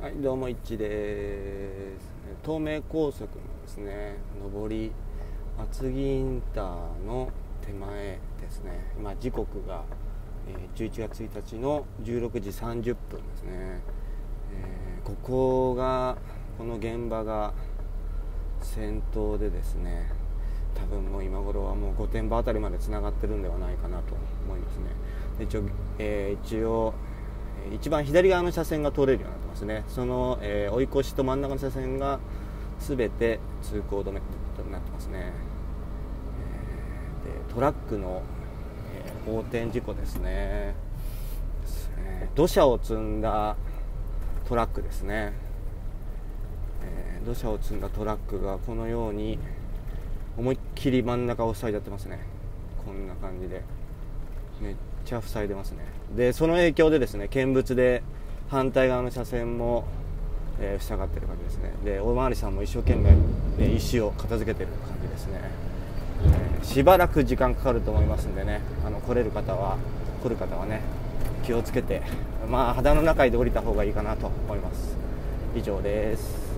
はい、どうも一致です。東名高速のですね、上り厚木インターの手前ですね。今時刻が、えー11月1日の16時30分ですね。えーここがこの現場が先頭でですね。多分もう今頃はもう御殿場あたりまでつながってるんではないかなと思いますね。一応、えー一応一番左側の車線が通れるようになってますね。その、えー追い越しと真ん中の車線が全て通行止めということになってますね、えーでトラックの、えー横転事故ですね。えー土砂を積んだトラックですね、えー土砂を積んだトラックがこのように思いっきり真ん中を塞いじゃってますね。こんな感じで。めっちゃ塞いでますね。でその影響でですね見物で反対側の車線も、えー塞がってる感じですね。でおまわりさんも一生懸命、ね、石を片付けてる感じですね、えーしばらく時間かかると思いますんでねあの来れる方は来る方はね気をつけてまあ肌の中で降りた方がいいかなと思います。以上です。